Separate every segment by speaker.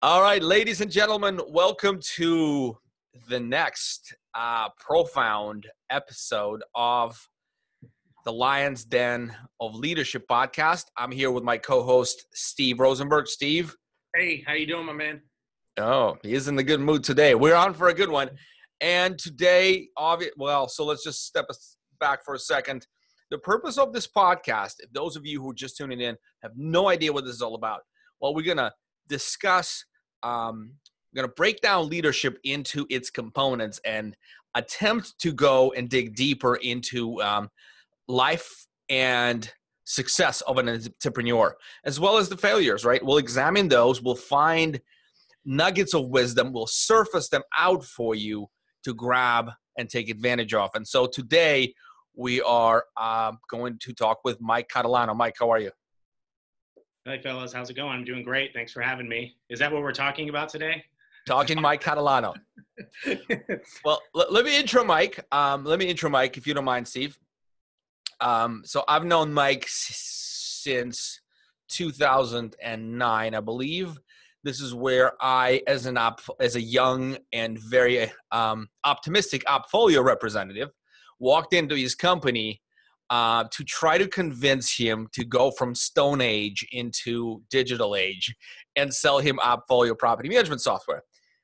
Speaker 1: All right, ladies and gentlemen, welcome to the next uh, profound episode of the Lion's Den of Leadership podcast. I'm here with my co-host Steve Rozenberg. Steve,
Speaker 2: Hey, how you doing, my man?
Speaker 1: oh, he is in the good mood today. We're on for a good one, and today, obvi- well, so let's just step back for a second. The purpose of this podcast, if those of you who are just tuning in have no idea what this is all about, well, we're gonna discuss um, we're going to break down leadership into its components and attempt to go and dig deeper into um, life and success of an entrepreneur as well as the failures right? We'll examine those. We'll find nuggets of wisdom. We'll surface them out for you to grab and take advantage of. And so today we are uh, going to talk with mike catalano. Mike how are you
Speaker 2: Hey, fellas, how's it going? I'm doing great. Thanks for having me. Is that what we're talking about today?
Speaker 1: talking mike catalano Well, let, let me intro Mike. Um, let me intro Mike, if you don't mind, Steve. Um, so I've known Mike s- since 2009, I believe. This is where I, as an op, as a young and very um, optimistic Appfolio representative, walked into his company uh, to try to convince him to go from Stone Age into digital age and sell him Appfolio property management software.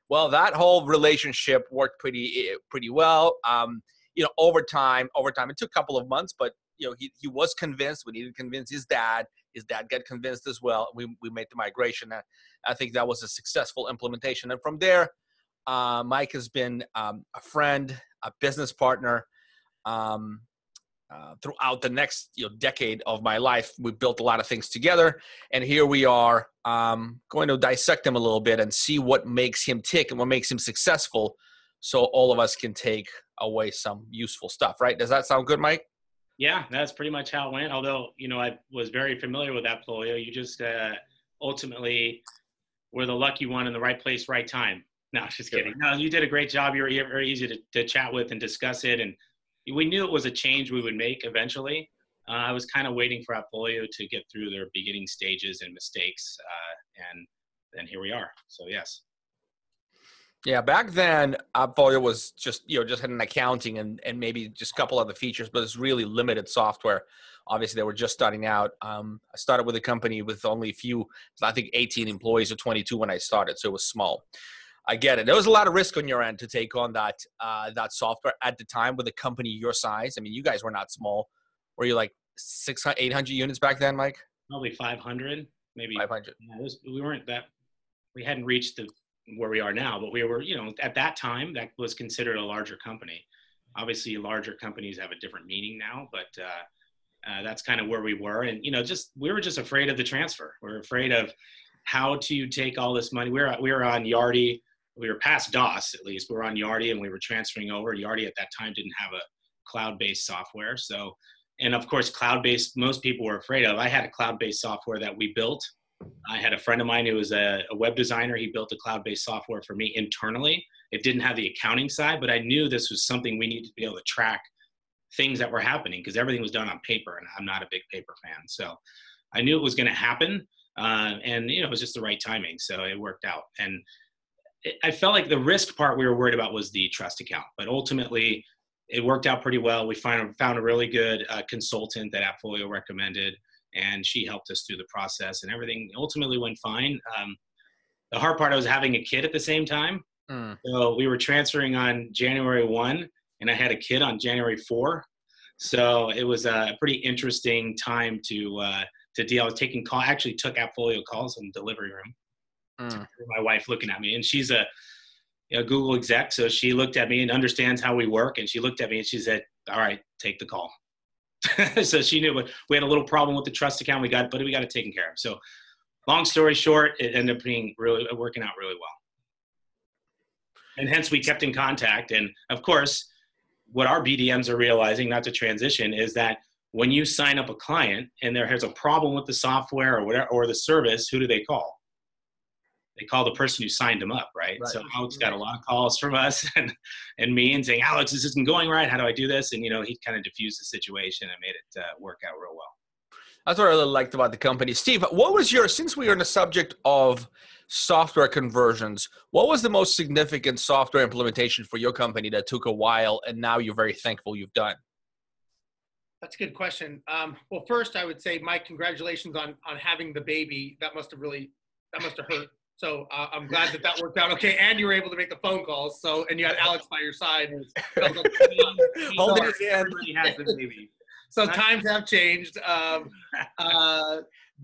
Speaker 1: Well, that whole relationship worked pretty pretty well. Um, you know, over time, over time, it took a couple of months, but you know, he, he was convinced. We needed to convince his dad. His dad got convinced as well. We we made the migration. I, I think that was a successful implementation. And from there, uh, Mike has been um, a friend, a business partner. Um, uh, throughout the next you know, decade of my life, we built a lot of things together, and here we are um, going to dissect him a little bit and see what makes him tick and what makes him successful, so all of us can take away some useful stuff. Right? Does that sound good, Mike?
Speaker 2: Yeah, that's pretty much how it went. Although, you know, I was very familiar with that Appfolio. You just uh, ultimately were the lucky one in the right place, right time. No, just kidding. No, you did a great job. You were very easy to, to chat with and discuss it. And we knew it was a change we would make eventually. Uh, I was kind of waiting for Appfolio to get through their beginning stages and mistakes. Uh, and then here we are. So, yes.
Speaker 1: Yeah, back then, Appfolio was just you know just had an accounting and and maybe just a couple other features, but it's really limited software. Obviously, they were just starting out. Um, I started with a company with only a few, I think, 18 employees or 22 when I started, so it was small. I get it. There was a lot of risk on your end to take on that uh, that software at the time with a company your size. I mean, you guys were not small. Were you like 600, 800 units back then, Mike?
Speaker 2: Probably 500, maybe
Speaker 1: 500.
Speaker 2: Yeah, was, we weren't that we hadn't reached the where we are now but we were you know at that time that was considered a larger company obviously larger companies have a different meaning now but uh, uh, that's kind of where we were and you know just we were just afraid of the transfer we are afraid of how to take all this money we were, we were on yardi we were past dos at least we were on yardi and we were transferring over yardi at that time didn't have a cloud-based software so and of course cloud-based most people were afraid of i had a cloud-based software that we built I had a friend of mine who was a, a web designer. He built a cloud based software for me internally. It didn't have the accounting side, but I knew this was something we needed to be able to track things that were happening because everything was done on paper, and I'm not a big paper fan. So I knew it was going to happen, uh, and you know it was just the right timing. So it worked out, and I felt like the risk part we were worried about was the trust account, but ultimately it worked out pretty well. We found found a really good uh, consultant that Appfolio recommended and she helped us through the process and everything ultimately went fine um, the hard part i was having a kid at the same time
Speaker 1: Mm.
Speaker 2: so we were transferring on january 1 and i had a kid on january 4 so it was a pretty interesting time to uh, to deal i was taking call actually took appfolio calls in the delivery room
Speaker 1: Mm.
Speaker 2: my wife looking at me and she's a know, google exec so she looked at me and understands how we work and she looked at me and she said all right take the call. So she knew but we had a little problem with the trust account we got but we got it taken care of. So long story short it ended up being really working out really well. And hence we kept in contact and of course what our bdms are realizing not to transition is that when you sign up a client and there has a problem with the software or whatever or the service who do they call they call the person who signed them up, right?
Speaker 1: Right.
Speaker 2: So Alex got a lot of calls from us and, and me and saying, Alex, this isn't going right. How do I do this? And, you know, he kind of diffused the situation and made it uh, work out real well.
Speaker 1: That's what I really liked about the company. Steve, what was your, since we are on the subject of software conversions. What was the most significant software implementation for your company that took a while and now you're very thankful you've done?
Speaker 3: That's a good question. Um, well, first, I would say, Mike, congratulations on on having the baby. That must have really that must have hurt. So uh, I'm glad that that worked out okay, and you were able to make the phone calls. So and you had Alex by your side,
Speaker 1: holding his hand.
Speaker 2: has the baby.
Speaker 3: So times have changed. Um, uh,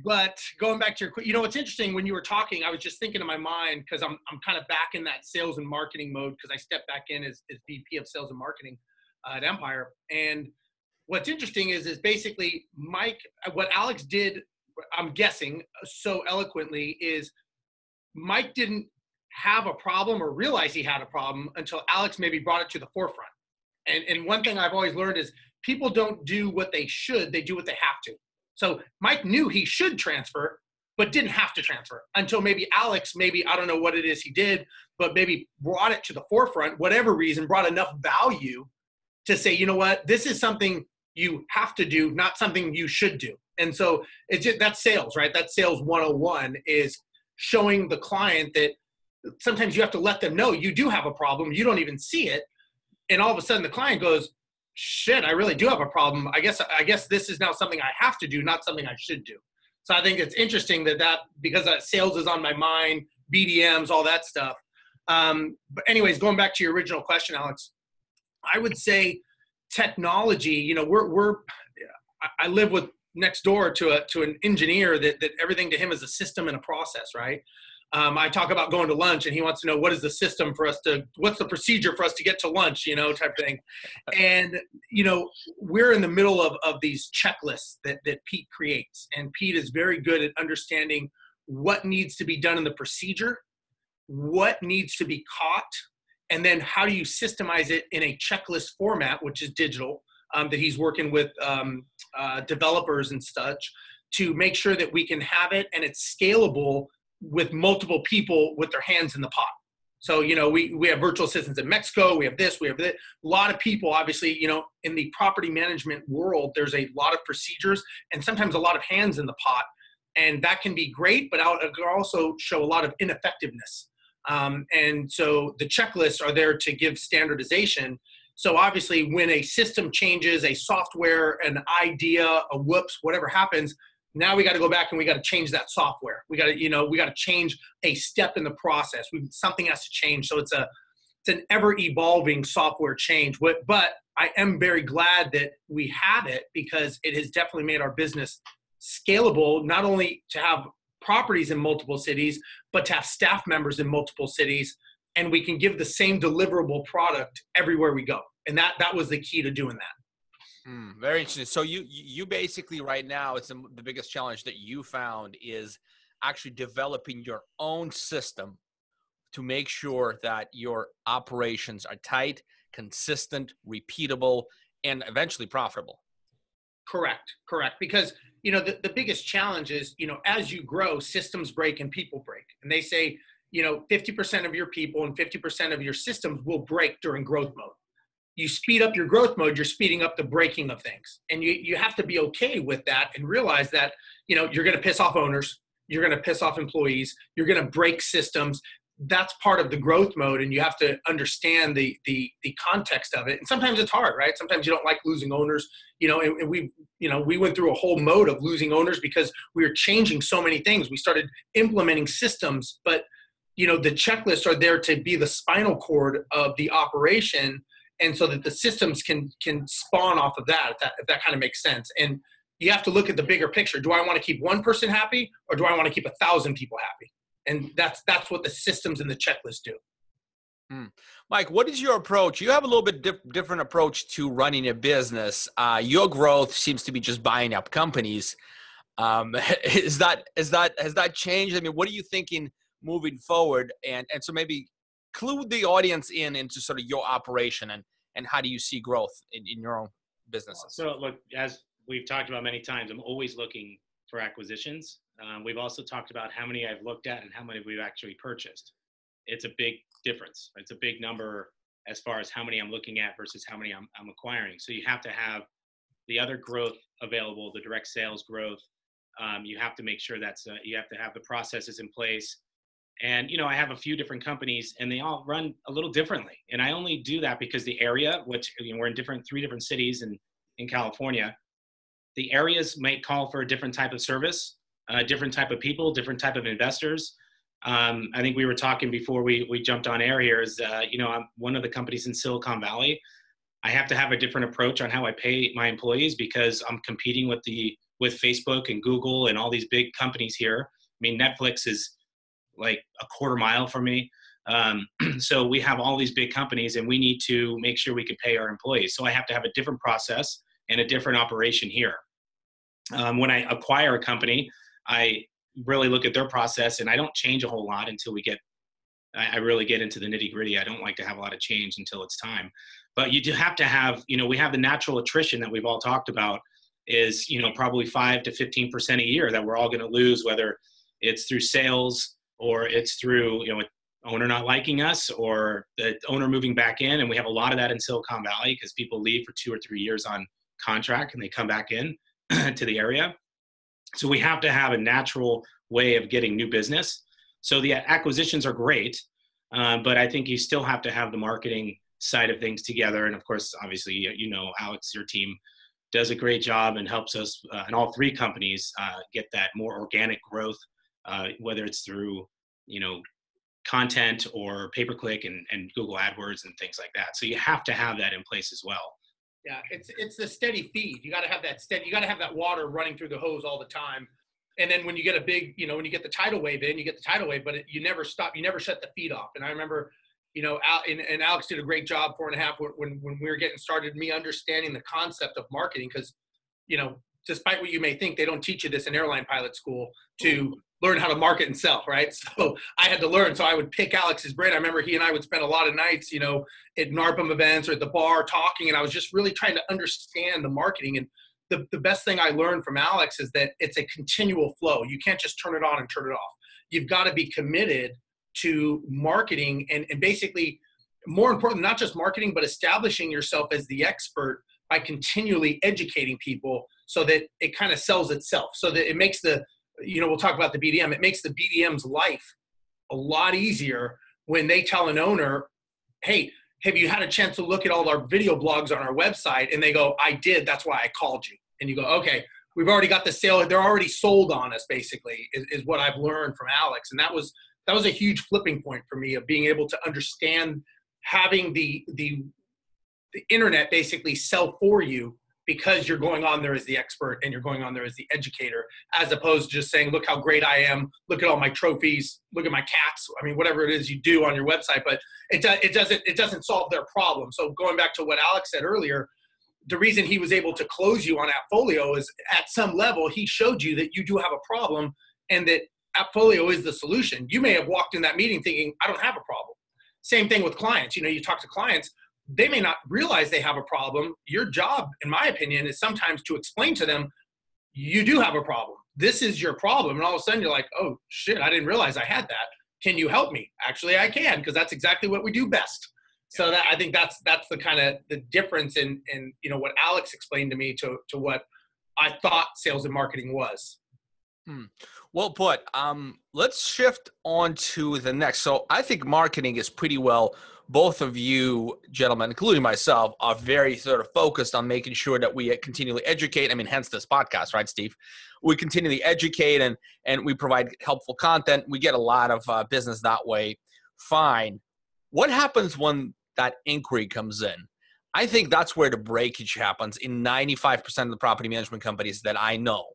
Speaker 3: but going back to your, you know, what's interesting when you were talking, I was just thinking in my mind because I'm I'm kind of back in that sales and marketing mode because I stepped back in as, as VP of sales and marketing uh, at Empire. And what's interesting is is basically Mike, what Alex did, I'm guessing so eloquently is Mike didn't have a problem or realize he had a problem until Alex maybe brought it to the forefront. And and one thing I've always learned is people don't do what they should, they do what they have to. So Mike knew he should transfer, but didn't have to transfer until maybe Alex, maybe I don't know what it is he did, but maybe brought it to the forefront, whatever reason, brought enough value to say, you know what, this is something you have to do, not something you should do. And so it's just, that's sales, right? That's sales 101 is showing the client that sometimes you have to let them know you do have a problem, you don't even see it. And all of a sudden the client goes, shit, I really do have a problem. I guess I guess this is now something I have to do, not something I should do. So I think it's interesting that that because sales is on my mind, BDMs, all that stuff. Um, but anyways, going back to your original question, Alex, I would say technology. You know, we're we're I live with next door to a to an engineer that that everything to him is a system and a process, right? um, I talk about going to lunch, and he wants to know what is the system for us to, what's the procedure for us to get to lunch, you know, type thing. And you know, we're in the middle of of these checklists that that Pete creates, and Pete is very good at understanding what needs to be done in the procedure, what needs to be caught, and then how do you systemize it in a checklist format, which is digital. Um, that he's working with um, uh, developers and such to make sure that we can have it and it's scalable with multiple people with their hands in the pot. So, you know, we, we have virtual assistants in Mexico, we have this, we have that. A lot of people, obviously, you know, in the property management world, there's a lot of procedures and sometimes a lot of hands in the pot. And that can be great, but it can also show a lot of ineffectiveness. Um, and so the checklists are there to give standardization. So obviously, when a system changes, a software, an idea, a whoops, whatever happens, now we got to go back and we got to change that software. We got to you know we got to change a step in the process. We something has to change. So it's a it's an ever evolving software change. But i am very glad that we have it because it has definitely made our business scalable not only to have properties in multiple cities but to have staff members in multiple cities and we can give the same deliverable product everywhere we go and that that was the key to doing that
Speaker 1: Mm, very interesting. So you you basically right now it's the, biggest challenge that you found is actually developing your own system to make sure that your operations are tight, consistent, repeatable, and eventually profitable.
Speaker 3: Correct, correct. Because you know the, the biggest challenge is you know as you grow, systems break and people break, and they say you know 50% of your people and 50% of your systems will break during growth mode you speed up your growth mode you're speeding up the breaking of things. And you, you have to be okay with that and realize that you know you're going to piss off owners you're going to piss off employees you're going to break systems. That's part of the growth mode and you have to understand the the the context of it. And sometimes it's hard right? Sometimes you don't like losing owners you know and, and we you know we went through a whole mode of losing owners because we were changing so many things. We started implementing systems but you know the checklists are there to be the spinal cord of the operation and so that the systems can can spawn off of that if that, if that kind of makes sense. And you have to look at the bigger picture. Do i want to keep one person happy or do i want to keep a thousand people happy? And that's that's what the systems and the checklist do.
Speaker 1: Hmm. mike what is your approach? You have a little bit diff- different approach to running a business. Uh, your growth seems to be just buying up companies. Um, is that is that has that changed? I mean what are you thinking moving forward? And and so maybe clue the audience in into sort of your operation and and how do you see growth in, in your own businesses?
Speaker 2: So look, as we've talked about many times, I'm always looking for acquisitions. Um, we've also talked about how many I've looked at and how many we've actually purchased. It's a big difference. It's a big number as far as how many I'm looking at versus how many I'm, I'm acquiring. So you have to have the other growth available, the direct sales growth. Um, you have to make sure that's uh, you have to have the processes in place and you know i have a few different companies and they all run a little differently and i only do that because the area which you know, we're in different three different cities in in california the areas might call for a different type of service a different type of people different type of investors. Um, i think we were talking before we, we jumped on air here is uh, you know i'm one of the companies in silicon valley. I have to have a different approach on how i pay my employees because i'm competing with the with facebook and google and all these big companies here. I mean netflix is like a quarter mile from me. Um, so we have all these big companies and we need to make sure we can pay our employees. So I have to have a different process and a different operation here. Um, when I acquire a company, I really look at their process and I don't change a whole lot until we get, I, I really get into the nitty gritty. I don't like to have a lot of change until it's time. But you do have to have, you know, we have the natural attrition that we've all talked about is, you know, probably five to 15% a year that we're all going to lose, whether it's through sales, or it's through you know owner not liking us or the owner moving back in and we have a lot of that in silicon valley because people leave for two or three years on contract and they come back in to the area. So we have to have a natural way of getting new business. So the acquisitions are great uh, but i think you still have to have the marketing side of things together. And of course obviously you know alex your team does a great job and helps us uh, in all three companies uh, get that more organic growth uh, whether it's through you know content or pay per click and, and Google AdWords and things like that. So you have to have that in place as well.
Speaker 3: Yeah, it's it's the steady feed. You got to have that steady. You got to have that water running through the hose all the time. And then when you get a big, you know, when you get the tidal wave in, you get the tidal wave, but it, you never stop. You never shut the feed off. And I remember, you know, Al, and, and Alex did a great job four and a half when when we were getting started. Me understanding the concept of marketing because, you know, despite what you may think, they don't teach you this in airline pilot school to learn how to market and sell, right? So I had to learn. So I would pick Alex's brain. I remember he and I would spend a lot of nights, you know, at NARPM events or at the bar talking, and I was just really trying to understand the marketing. And the, the best thing I learned from Alex is that it's a continual flow. You can't just turn it on and turn it off. You've got to be committed to marketing and, and basically more important, not just marketing, but establishing yourself as the expert by continually educating people so that it kind of sells itself so that it makes the you know, we'll talk about the BDM. It makes the BDM's life a lot easier when they tell an owner, hey, have you had a chance to look at all our video blogs on our website? And they go, I did. That's why I called you. And you go, okay, we've already got the sale. They're already sold on us, basically, is, is what I've learned from Alex. And that was that was a huge flipping point for me of being able to understand having the the the internet basically sell for you because you're going on there as the expert and you're going on there as the educator, as opposed to just saying, look how great I am, look at all my trophies, look at my cats. I mean, whatever it is you do on your website, but it, do, it doesn't it doesn't solve their problem. So going back to what Alex said earlier, the reason he was able to close you on Appfolio is at some level he showed you that you do have a problem and that Appfolio is the solution. You may have walked in that meeting thinking, I don't have a problem. Same thing with clients. You know, you talk to clients, they may not realize they have a problem. Your job, in my opinion, is sometimes to explain to them, you do have a problem. This is your problem. And all of a sudden you're like, oh shit, I didn't realize I had that. Can you help me? Actually, I can, because that's exactly what we do best. So that I think that's that's the kind of the difference in in you know what Alex explained to me to to what I thought sales and marketing was.
Speaker 1: Hmm. Well put. Um, let's shift on to the next. So I think marketing is pretty well both of you gentlemen, including myself, are very sort of focused on making sure that we continually educate. I mean, hence this podcast, right, Steve? We continually educate and and we provide helpful content. We get a lot of uh, business that way. Fine. What happens when that inquiry comes in? I think that's where the breakage happens in 95% of the property management companies that I know.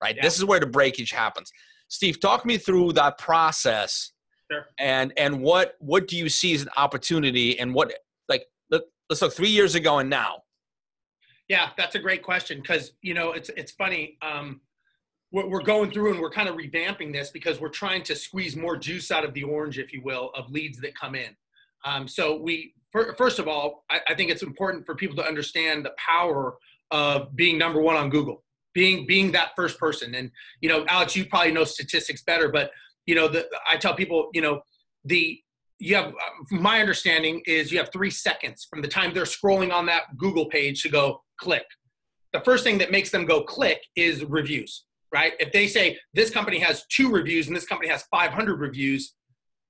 Speaker 1: Right? Yeah. This is where the breakage happens. Steve, talk me through that process Sure. And and what what do you see as an opportunity and what like let, us look three years ago and now.
Speaker 3: Yeah, that's a great question because you know it's it's funny. Um, we're, we're going through and we're kind of revamping this because we're trying to squeeze more juice out of the orange, if you will, of leads that come in. Um, so we first of all, I, I think it's important for people to understand the power of being number one on Google being being that first person and you know alex you probably know statistics better but you know, the, I tell people, you know, the you have um, my understanding is you have three seconds from the time they're scrolling on that Google page to go click. The first thing that makes them go click is reviews, right? If they say this company has two reviews and this company has 500 reviews,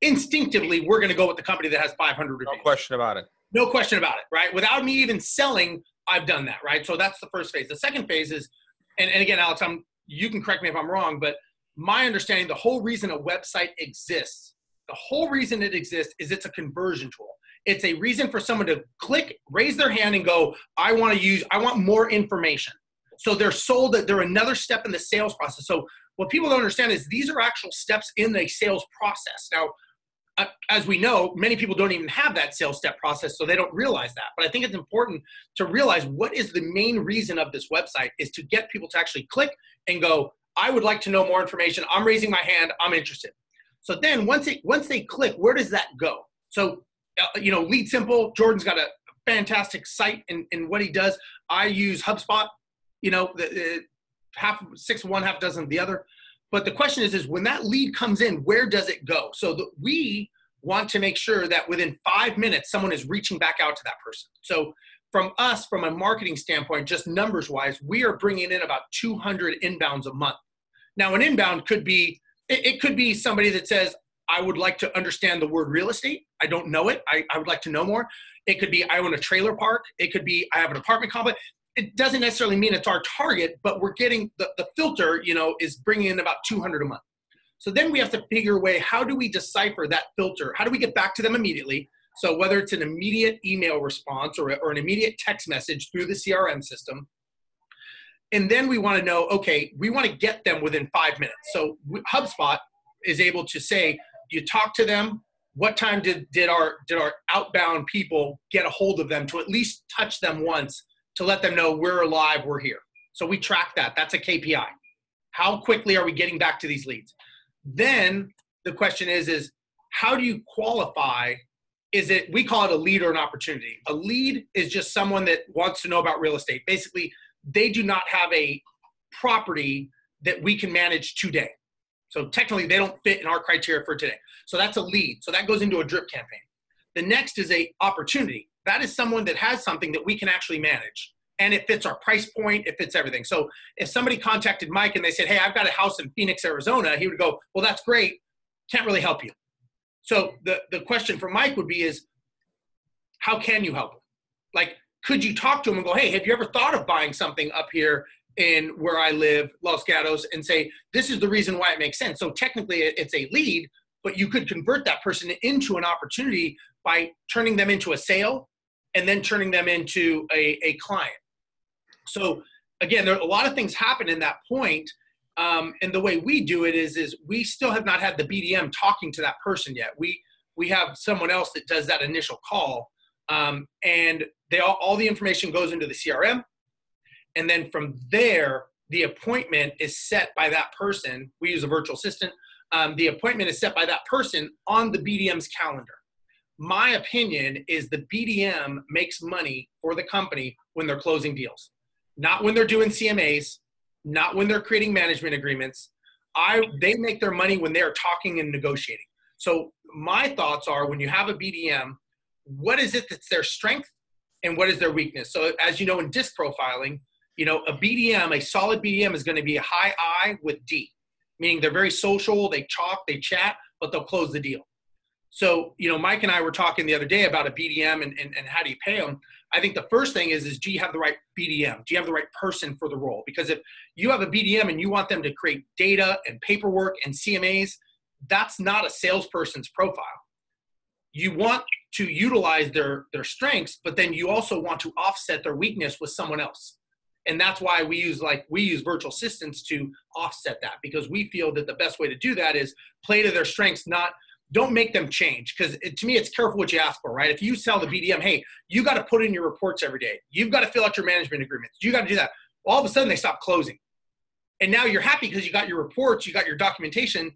Speaker 3: instinctively we're going to go with the company that has 500 reviews.
Speaker 1: No question about it.
Speaker 3: No question about it, right? Without me even selling, I've done that, right? So that's the first phase. The second phase is, and, and again, Alex, I'm, you can correct me if I'm wrong, but my understanding, the whole reason a website exists, the whole reason it exists is it's a conversion tool. It's a reason for someone to click, raise their hand, and go, I want to use, I want more information. So they're sold that they're another step in the sales process. So what people don't understand is these are actual steps in the sales process. Now, uh, as we know, many people don't even have that sales step process, so they don't realize that. But I think it's important to realize what is the main reason of this website is to get people to actually click and go, I would like to know more information. I'm raising my hand. I'm interested. So then once it once they click, where does that go? So uh, you know, LeadSimple. Jordan's got a fantastic site in, in what he does. I use HubSpot. You know, the, the half six one, half dozen the other. But the question is, is when that lead comes in, where does it go? So the, we want to make sure that within five minutes, someone is reaching back out to that person. So from us, from a marketing standpoint, just numbers wise, we are bringing in about 200 inbounds a month. Now, an inbound could be it, it could be somebody that says, I would like to understand the word real estate. I don't know it. I, I would like to know more. It could be I own a trailer park. It could be I have an apartment complex. It doesn't necessarily mean it's our target, but we're getting the, the filter, you know, is bringing in about 200 a month. So then we have to figure a way, how do we decipher that filter? How do we get back to them immediately? So whether it's an immediate email response or, or an immediate text message through the CRM system, and then we want to know okay we want to get them within five minutes. So hubspot is able to say you talk to them what time did, did our did our outbound people get a hold of them to at least touch them once to let them know we're alive we're here? So we track that that's a kpi how quickly are we getting back to these leads? Then the question is is how do you qualify is it we call it a lead or an opportunity a lead is just someone that wants to know about real estate basically they do not have a property that we can manage today. So technically, they don't fit in our criteria for today. So that's a lead. So that goes into a drip campaign. The next is a opportunity. That is someone that has something that we can actually manage, and it fits our price point. It fits everything. So if somebody contacted Mike and they said, "Hey, I've got a house in Phoenix, Arizona," he would go, "Well, that's great. Can't really help you." So the the question for Mike would be is, how can you help? Like could you talk to him and go, hey, have you ever thought of buying something up here in where I live, Los Gatos, and say, this is the reason why it makes sense. So technically it's a lead, but you could convert that person into an opportunity by turning them into a sale and then turning them into a, a client. So again, there are a lot of things happen in that point. Um, and the way we do it is, is we still have not had the BDM talking to that person yet. We, we have someone else that does that initial call. Um, and they all, all the information goes into the CRM. And then from there, the appointment is set by that person. We use a virtual assistant. Um, the appointment is set by that person on the BDM's calendar. My opinion is the BDM makes money for the company when they're closing deals, not when they're doing CMAs, not when they're creating management agreements. I they make their money when they're talking and negotiating. So my thoughts are when you have a BDM, what is it that's their strength and what is their weakness. So as you know in disc profiling, you know a BDM, a solid BDM is going to be a high I with D, meaning they're very social, they talk, they chat, but they'll close the deal. So you know Mike and I were talking the other day about a BDM and, and, and how do you pay them. I think the first thing is is do you have the right BDM? Do you have the right person for the role? Because if you have a BDM and you want them to create data and paperwork and CMAs, that's not a salesperson's profile you want to utilize their their strengths but then you also want to offset their weakness with someone else and that's why we use like we use virtual assistants to offset that because we feel that the best way to do that is play to their strengths not don't make them change because to me it's careful what you ask for right if you sell the bdm hey you got to put in your reports every day you've got to fill out your management agreements you got to do that all of a sudden they stop closing and now you're happy because you got your reports you got your documentation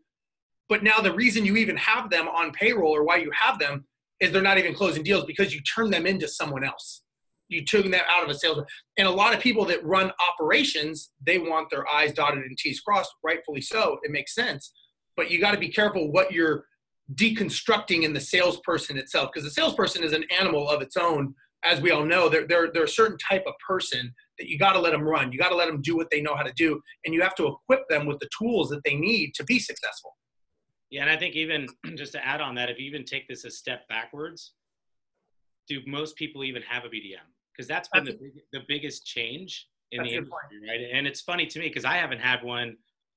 Speaker 3: but now the reason you even have them on payroll or why you have them is they're not even closing deals because you turn them into someone else. You took them out of a sales. And a lot of people that run operations, they want their I's dotted and T's crossed, rightfully so. It makes sense. But you got to be careful what you're deconstructing in the salesperson itself because the salesperson is an animal of its own. As we all know, they're, they're, they're a certain type of person that you got to let them run. You got to let them do what they know how to do. And you have to equip them with the tools that they need to be successful.
Speaker 2: Yeah, and I think even just to add on that, if you even take this a step backwards, do most people even have a BDM? Because that's been that's the, big, the biggest change in the industry, right? And it's funny to me because I haven't had one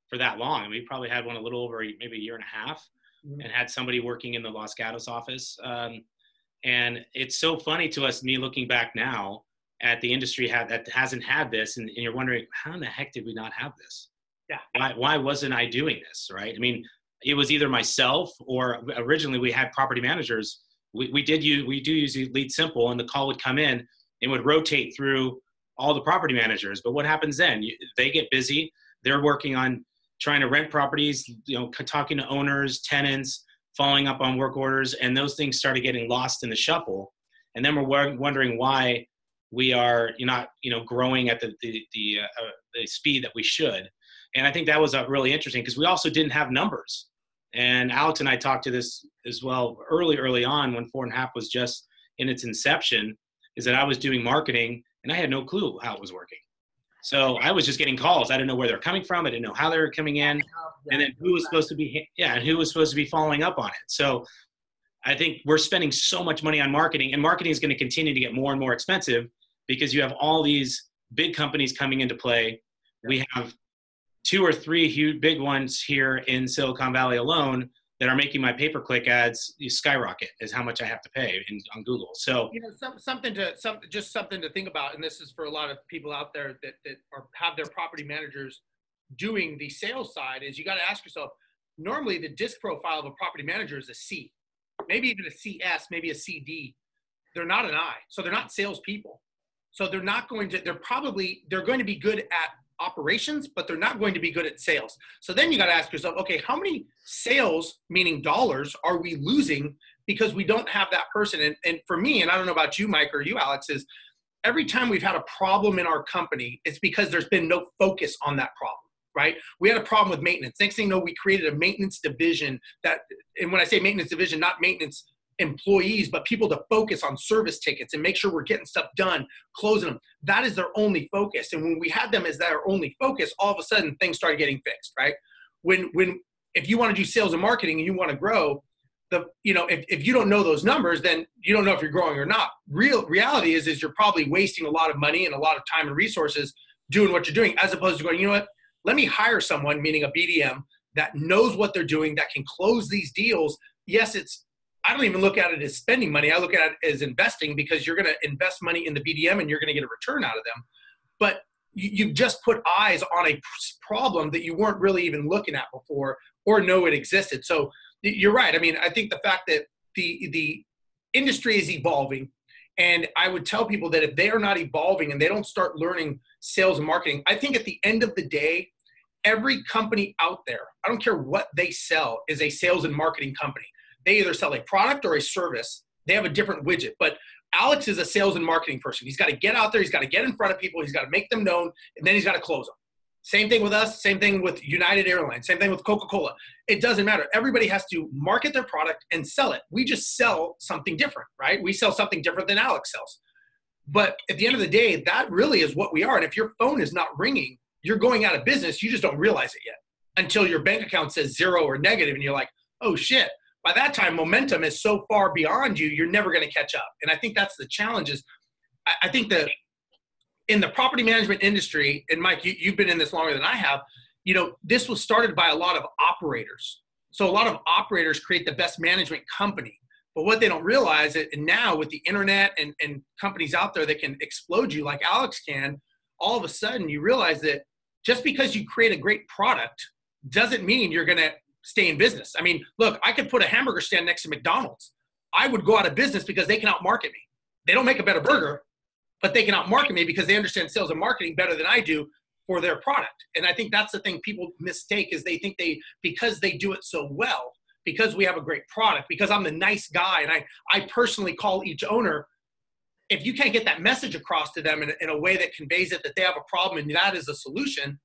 Speaker 2: for that long. I mean, we probably had one a little over maybe a year and a half, mm-hmm. and had somebody working in the Los Gatos office. Um, and it's so funny to us, me looking back now at the industry have, that hasn't had this, and, and you're wondering how in the heck did we not have this?
Speaker 3: Yeah.
Speaker 2: Why, why wasn't I doing this? Right. I mean, it was either myself or originally we had property managers. We, we did use we do use LeadSimple, and the call would come in and would rotate through all the property managers. But what happens then? You, they get busy. They're working on trying to rent properties. You know, talking to owners, tenants, following up on work orders, and those things started getting lost in the shuffle. And then we're wondering why we are not you know growing at the the the, uh, the speed that we should. And I think that was uh, really interesting because we also didn't have numbers. And Alex and I talked to this as well early, early on when Four and a Half was just in its inception, is that I was doing marketing and I had no clue how it was working. So I was just getting calls. I didn't know where they're coming from. I didn't know how they were coming in, oh, and then who was supposed to be yeah, and who was supposed to be following up on it. So I think we're spending so much money on marketing, and marketing is going to continue to get more and more expensive because you have all these big companies coming into play. We have two or three huge big ones here in Silicon Valley alone that are making my pay-per-click ads skyrocket is how much I have to pay in, on Google. So
Speaker 3: you know some, something to some just something to think about, and this is for a lot of people out there that that are have their property managers doing the sales side is you got to ask yourself. Normally, the disc profile of a property manager is a C, maybe even a CS, maybe a CD. They're not an I, so they're not salespeople. So they're not going to. They're probably they're going to be good at operations, but they're not going to be good at sales. So then you got to ask yourself, okay, how many sales, meaning dollars, are we losing because we don't have that person? And, and for me, and I don't know about you, Mike, or you, Alex, is every time we've had a problem in our company, it's because there's been no focus on that problem. Right? We had a problem with maintenance. Next thing you know, we created a maintenance division that, and when I say maintenance division, not maintenance employees, but people to focus on service tickets and make sure we're getting stuff done, closing them. That is their only focus. And when we had them as their only focus, all of a sudden things started getting fixed, right? When when if you want to do sales and marketing and you want to grow, the you know if, if you don't know those numbers, then you don't know if you're growing or not. Real reality is is you're probably wasting a lot of money and a lot of time and resources doing what you're doing, as opposed to going, you know what, let me hire someone, meaning a BDM, that knows what they're doing, that can close these deals. Yes, it's I don't even look at it as spending money. I look at it as investing because you're going to invest money in the BDM and you're going to get a return out of them. But you, have just put eyes on a problem that you weren't really even looking at before or know it existed. So you're right. I mean, I think the fact that the the industry is evolving, and I would tell people that if they are not evolving and they don't start learning sales and marketing, I think at the end of the day, every company out there, I don't care what they sell, is a sales and marketing company they either sell a product or a service. They have a different widget. But Alex is a sales and marketing person. He's got to get out there. He's got to get in front of people. He's got to make them known, and then he's got to close them. Same thing with us. Same thing with United Airlines. Same thing with Coca Cola. It doesn't matter. Everybody has to market their product and sell it. We just sell something different, right? We sell something different than Alex sells. But at the end of the day, that really is what we are. And if your phone is not ringing, you're going out of business. You just don't realize it yet until your bank account says zero or negative, and you're like, oh shit, by that time momentum is so far beyond you you're never going to catch up. And i think that's the challenge is I, I think that in the property management industry and mike you, you've been in this longer than i have you know this was started by a lot of operators. So a lot of operators create the best management company. But what they don't realize is now with the internet and, and companies out there that can explode you like alex can all of a sudden you realize that just because you create a great product doesn't mean you're going to stay in business. I mean, look, I could put a hamburger stand next to McDonald's. I would go out of business because they can outmarket me. They don't make a better burger, but they can outmarket me because they understand sales and marketing better than I do for their product. And I think that's the thing people mistake is they think they because they do it so well, because we have a great product, because I'm the nice guy and I I personally call each owner if you can't get that message across to them in, in a way that conveys it that they have a problem and that is a solution,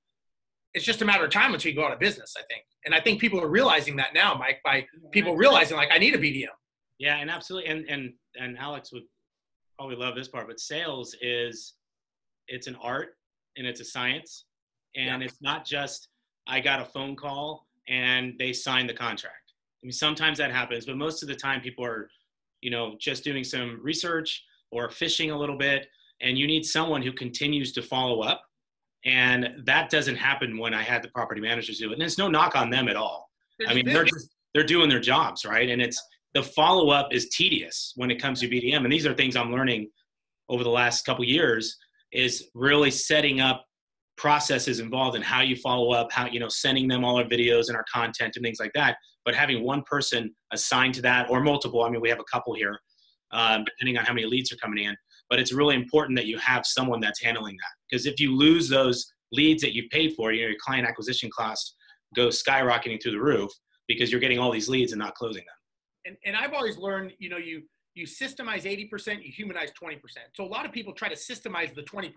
Speaker 3: it's just a matter of time until you go out of business, I think. And I think people are realizing that now, Mike, by people realizing like I need a BDM.
Speaker 2: Yeah, and absolutely. And and and Alex would probably love this part, but sales is it's an art and it's a science. And yeah. it's not just I got a phone call and they signed the contract. I mean, sometimes that happens, but most of the time people are, you know, just doing some research or fishing a little bit, and you need someone who continues to follow up. And that doesn't happen when I had the property managers do it. And it's no knock on them at all. I mean, they're just they're doing their jobs, right? And it's the follow up is tedious when it comes to BDM. And these are things I'm learning over the last couple years is really setting up processes involved in how you follow up, how you know sending them all our videos and our content and things like that. But having one person assigned to that or multiple, I mean, we have a couple here, um, depending on how many leads are coming in. But it's really important that you have someone that's handling that because if you lose those leads that you paid for, you know, your client acquisition cost goes skyrocketing through the roof because you're getting all these leads and not closing them.
Speaker 3: And, and I've always learned, you know, you you systemize 80%, you humanize 20%. So a lot of people try to systemize the 20%,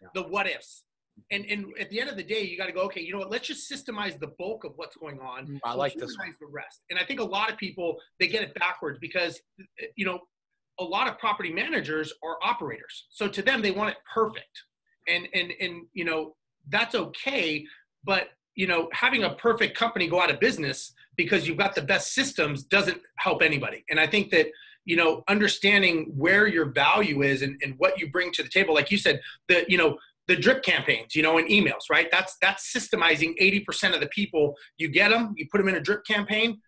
Speaker 3: yeah. the what ifs. And, and at the end of the day, you got to go, okay, you know what, let's just systemize the bulk of what's going on.
Speaker 1: Mm, I like this
Speaker 3: one. the rest. And I think a lot of people, they get it backwards because, you know, a lot of property managers are operators. So to them, they want it perfect. And, and, and, you know, that's okay. But you know, having a perfect company go out of business because you've got the best systems doesn't help anybody. And I think that, you know, understanding where your value is and, and what you bring to the table, like you said, the, you know, the drip campaigns, you know, and emails, right? That's that's systemizing 80% of the people. You get them, you put them in a drip campaign,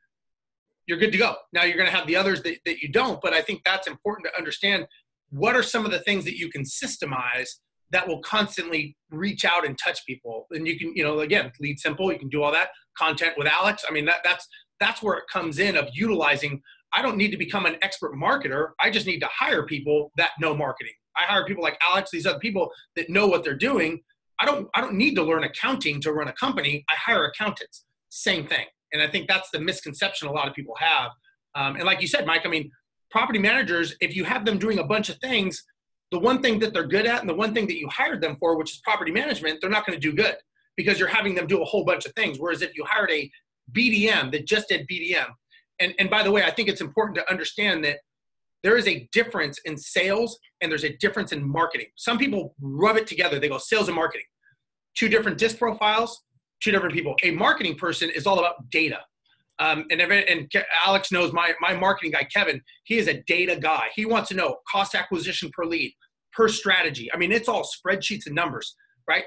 Speaker 3: you're good to go. Now you're going to have the others that, that you don't, but I think that's important to understand. What are some of the things that you can systemize that will constantly reach out and touch people. And you can, you know, again, lead simple. You can do all that content with Alex. I mean, that, that's that's where it comes in of utilizing. I don't need to become an expert marketer. I just need to hire people that know marketing. I hire people like Alex, these other people that know what they're doing. I don't I don't need to learn accounting to run a company. I hire accountants. Same thing. And I think that's the misconception a lot of people have. Um, and like you said, Mike, I mean, property managers, if you have them doing a bunch of things, the one thing that they're good at and the one thing that you hired them for, which is property management, they're not going to do good because you're having them do a whole bunch of things. Whereas if you hired a BDM that just did BDM, and, and by the way, I think it's important to understand that there is a difference in sales and there's a difference in marketing. Some people rub it together. They go sales and marketing. Two different disc profiles, two different people. A marketing person is all about data. Um, and, and Alex knows my, my marketing guy, Kevin, he is a data guy. He wants to know cost acquisition per lead, per strategy. I mean, it's all spreadsheets and numbers, right?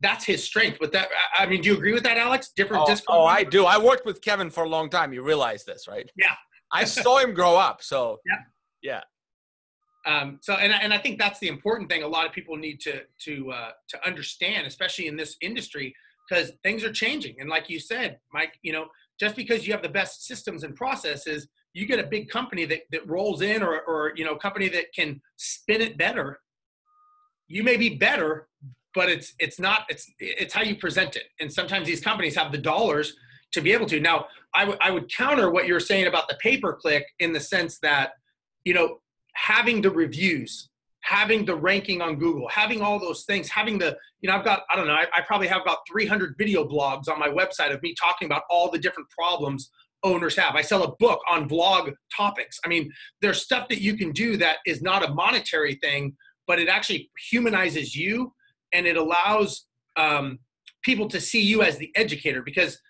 Speaker 3: That's his strength. But that, I mean, do you agree with that, Alex? Different.
Speaker 1: Oh, oh I do. I worked with Kevin for a long time. You realize this, right?
Speaker 3: Yeah.
Speaker 1: I saw him grow up. So
Speaker 3: yeah,
Speaker 1: yeah.
Speaker 3: Um, so, and, and I think that's the important thing. A lot of people need to to uh, to understand, especially in this industry, because things are changing. And like you said, Mike, you know, just because you have the best systems and processes, you get a big company that, that rolls in or, or you know company that can spin it better. You may be better but it's it's not it's it's how you present it. And sometimes these companies have the dollars to be able to. Now I, w- I would counter what you're saying about the pay per click in the sense that you know having the reviews having the ranking on Google, having all those things, having the, you know, I've got, I don't know, I, I, probably have about 300 video blogs on my website of me talking about all the different problems owners have. I sell a book on vlog topics. I mean, there's stuff that you can do that is not a monetary thing, but it actually humanizes you and it allows um, people to see you as the educator because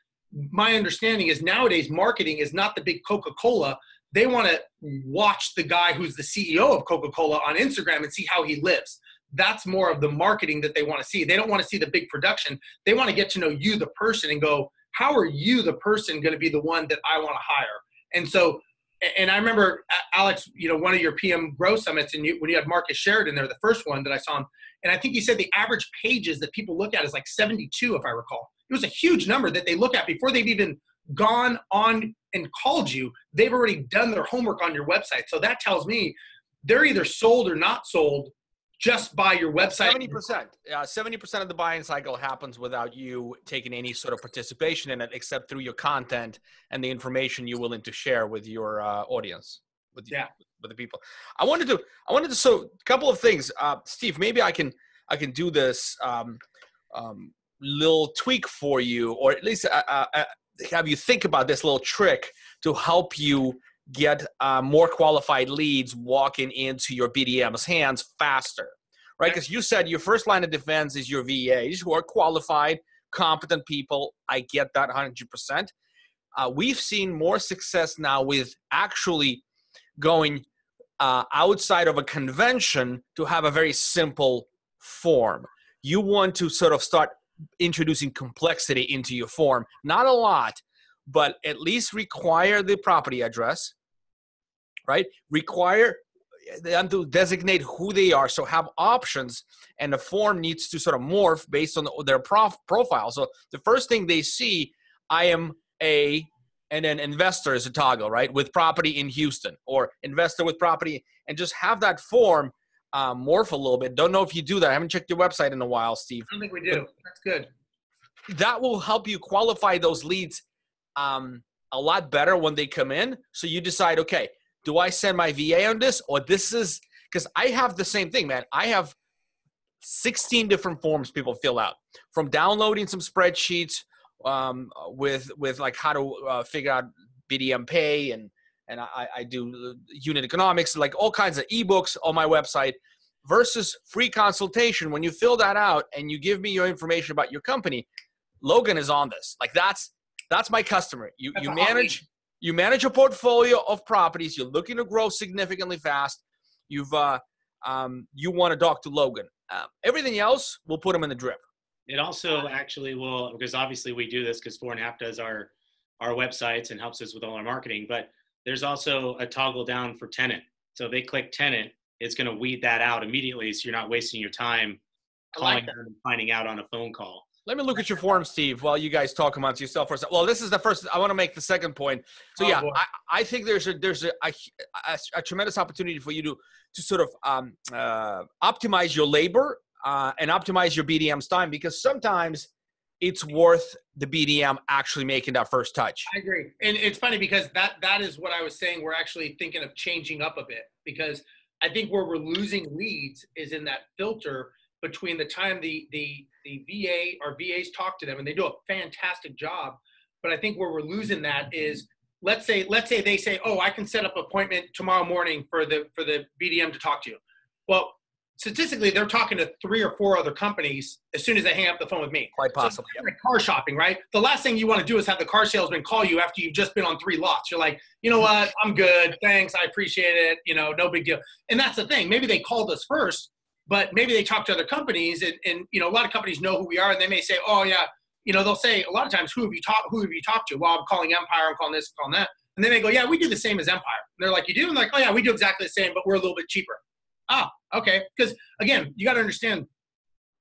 Speaker 3: my understanding is nowadays marketing is not the big Coca-Cola they want to watch the guy who's the CEO of Coca Cola on Instagram and see how he lives. That's more of the marketing that they want to see. They don't want to see the big production. They want to get to know you, the person, and go, how are you, the person, going to be the one that I want to hire? And so, and I remember Alex, you know, one of your PM Grow Summits, and you, when you had Marcus Sheridan there, the first one that I saw him, and I think he said the average pages that people look at is like 72, if I recall. It was a huge number that they look at before they've even gone on and called you, they've already done their homework on your website. So that tells me they're either sold or not sold just by your website.
Speaker 1: Seventy percent. Seventy percent of the buying cycle happens without you taking any sort of participation in it, except through your content and the information you're willing to share with your uh, audience, with
Speaker 3: yeah,
Speaker 1: with the people. I wanted to. I wanted to. So, a couple of things, uh, Steve. Maybe I can. I can do this. Um, um, little tweak for you, or at least uh, uh, uh have you think about this little trick to help you get uh, more qualified leads walking into your BDM's hands faster, right? Because you said your first line of defense is your VAs who are qualified, competent people. I get that 100%. uh, we've seen more success now with actually going uh, outside of a convention to have a very simple form. You want to sort of start introducing complexity into your form. Not a lot, but at least require the property address, right? Require uh, them to designate who they are. So have options, and the form needs to sort of morph based on their prof- profile. So the first thing they see, I am a and then investor is a toggle, right? With property in Houston or investor with property, and just have that form um, morph a little bit. Don't know if you do that. I haven't checked your website in a while, Steve.
Speaker 3: I don't think we do. That's good.
Speaker 1: That will help you qualify those leads um, a lot better when they come in. So you decide, okay, do I send my VA on this or this is because I have the same thing, man. I have 16 different forms people fill out from downloading some spreadsheets um, with with like how to uh, figure out BDM pay and and I, I do unit economics, like all kinds of ebooks on my website versus free consultation. When you fill that out and you give me your information about your company, Logan is on this. Like that's that's my customer. You that's you manage you manage a portfolio of properties. You're looking to grow significantly fast. You've uh, um, you want to talk to Logan. Uh, everything else, we'll put them in the drip.
Speaker 2: It also actually will because obviously we do this because Four and a Half does our our websites and helps us with all our marketing. But there's also a toggle down for tenant. So if they click tenant, it's going to weed that out immediately, so you're not wasting your time calling like them and finding out on a phone call.
Speaker 1: Let me look at your form, Steve, while you guys talk amongst yourself for a second. Well, this is the first. I want to make the second point. So oh, yeah, I, I, think there's a there's a, a, a, a, tremendous opportunity for you to to sort of um, uh, optimize your labor uh, and optimize your BDM's time because sometimes it's worth the BDM actually making that first touch.
Speaker 3: I agree, and it's funny because that that is what I was saying. We're actually thinking of changing up a bit because I think where we're losing leads is in that filter between the time the the the VA or VAs talk to them and they do a fantastic job, but I think where we're losing that is let's say let's say they say, "Oh, I can set up appointment tomorrow morning for the for the BDM to talk to you." Well, statistically, they're talking to three or four other companies as soon as they hang up the phone with me.
Speaker 1: Quite possibly.
Speaker 3: So like car shopping, right? The last thing you want to do is have the car salesman call you after you've just been on three lots. You're like, you know what? I'm good. Thanks. I appreciate it. You know, no big deal. And that's the thing. Maybe they called us first but maybe they talk to other companies and, and you know a lot of companies know who we are and they may say oh yeah you know they'll say a lot of times who have you talked who have you talked to well i'm calling empire i'm calling this I'm calling that and then they go yeah we do the same as empire and they're like you do and like oh yeah we do exactly the same but we're a little bit cheaper ah okay because again you got to understand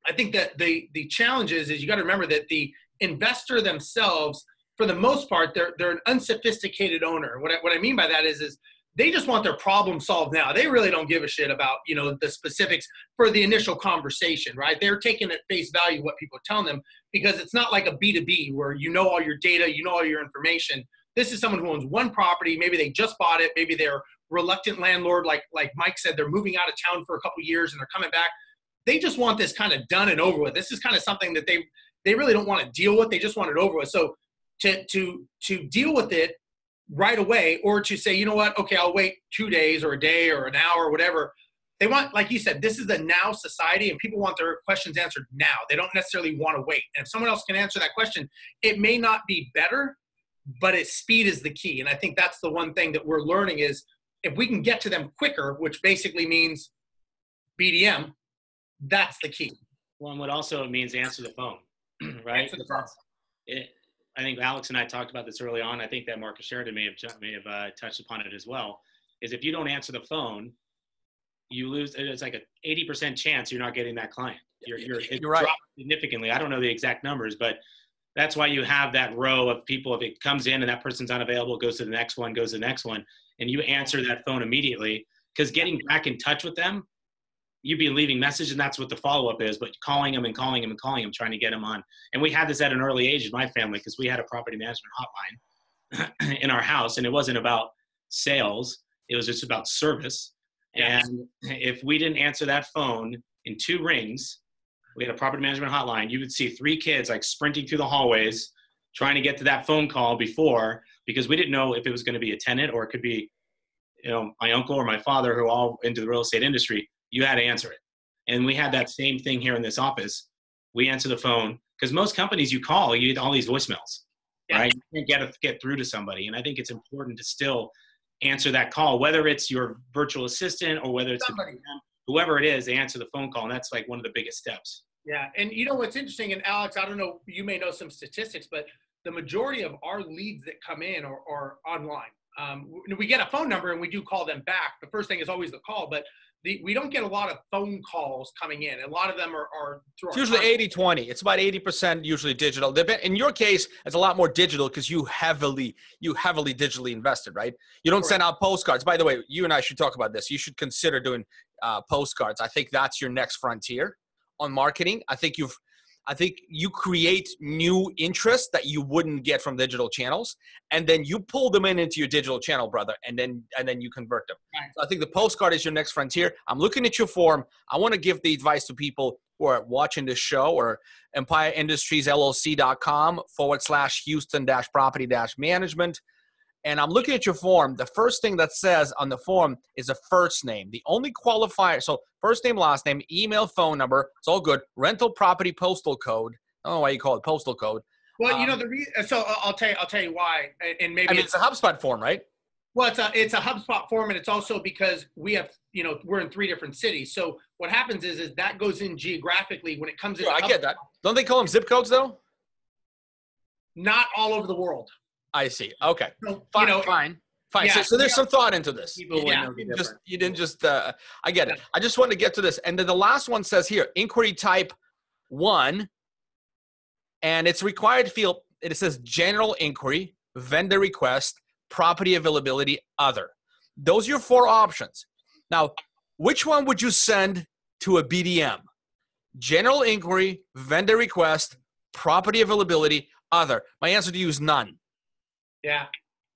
Speaker 3: i think that the the challenge is is you got to remember that the investor themselves for the most part they're they're an unsophisticated owner what I, what I mean by that is is they just want their problem solved now. They really don't give a shit about, you know, the specifics for the initial conversation, right? They're taking at face value what people are telling them because it's not like a B2B where you know all your data, you know all your information. This is someone who owns one property, maybe they just bought it, maybe they're reluctant landlord like like Mike said they're moving out of town for a couple years and they're coming back. They just want this kind of done and over with. This is kind of something that they they really don't want to deal with. They just want it over with. So to to to deal with it right away or to say, you know what, okay, I'll wait two days or a day or an hour or whatever. They want, like you said, this is the now society and people want their questions answered now. They don't necessarily want to wait. And if someone else can answer that question, it may not be better, but its speed is the key. And I think that's the one thing that we're learning is if we can get to them quicker, which basically means BDM, that's the key.
Speaker 2: Well, and what also means answer the phone, right? Answer the phone. It, I think Alex and I talked about this early on. I think that Marcus Sheridan may have may have uh, touched upon it as well. Is if you don't answer the phone, you lose. It's like an eighty percent chance you're not getting that client. You're you're,
Speaker 1: you're right.
Speaker 2: significantly. I don't know the exact numbers, but that's why you have that row of people. If it comes in and that person's unavailable, goes to the next one, goes to the next one, and you answer that phone immediately. Because getting back in touch with them you'd be leaving message and that's what the follow-up is but calling them and calling them and calling them trying to get them on and we had this at an early age in my family because we had a property management hotline in our house and it wasn't about sales it was just about service yes. and if we didn't answer that phone in two rings we had a property management hotline you would see three kids like sprinting through the hallways trying to get to that phone call before because we didn't know if it was going to be a tenant or it could be you know my uncle or my father who are all into the real estate industry you had to answer it. And we had that same thing here in this office. We answer the phone because most companies you call, you get all these voicemails.
Speaker 3: Yeah.
Speaker 2: right? You can't get a, get through to somebody, and I think it's important to still answer that call, whether it's your virtual assistant or whether it's the
Speaker 3: Somebody.
Speaker 2: whoever it is, they answer the phone call, and that's like one of the biggest steps.
Speaker 3: Yeah, and you know what's interesting, and Alex, I don't know, you may know some statistics, but the majority of our leads that come in are, are online. Um, we- get a phone number and we do call them back. The first thing is always the call, but the, we don't get a lot of phone calls coming in. A lot of them are, are through
Speaker 1: It's
Speaker 3: our
Speaker 1: usually
Speaker 3: contact-
Speaker 1: 80 20. It's about 80% usually digital. In your case, it's a lot more digital because you heavily, you heavily digitally invested, right? You don't send out postcards. By the way, you and I should talk about this. You should consider doing uh, postcards. I think that's your next frontier on marketing. I think you've, I think you create new interest that you wouldn't get from digital channels, and then you pull them in into your digital channel, brother, and then and then you convert them.
Speaker 3: Right.
Speaker 1: So I think the postcard is your next frontier. I'm looking at your form. I want to give the advice to people who are watching this show or empireindustriesllc.com forward slash Houston dash property dash management. And I'm looking at your form. The first thing that says on the form is a first name. The only qualifier, so first name, last name, email, phone number, it's all good. Rental property postal code. I don't know why you call it postal code.
Speaker 3: Well, you know
Speaker 1: um,
Speaker 3: the re- so I'll- tell you I'll tell you why, and- maybe
Speaker 1: I mean,
Speaker 3: it's,
Speaker 1: it's a HubSpot form, right?
Speaker 3: well, it's a it's a HubSpot form, and it's also because we have you know we're in three different cities. So what happens is is that goes in geographically when it comes in.
Speaker 1: Sure, I get that. Don't they call them zip codes though?
Speaker 3: Not all over the world.
Speaker 1: I see. Okay.
Speaker 3: So,
Speaker 1: Fine.
Speaker 3: you know,
Speaker 1: fine. Fine.
Speaker 3: yeah,
Speaker 1: so, so there's some thought into this.
Speaker 2: People
Speaker 3: Yeah.
Speaker 1: You didn't just you didn't just uh, I get it. I just wanted to get to this. And then the last one says here, inquiry type one, and it's required field. It says general inquiry, vendor request, property availability, other. Those are your four options. Now, which one would you send to a BDM? General inquiry, vendor request, property availability, other. My answer to you is none
Speaker 3: yeah.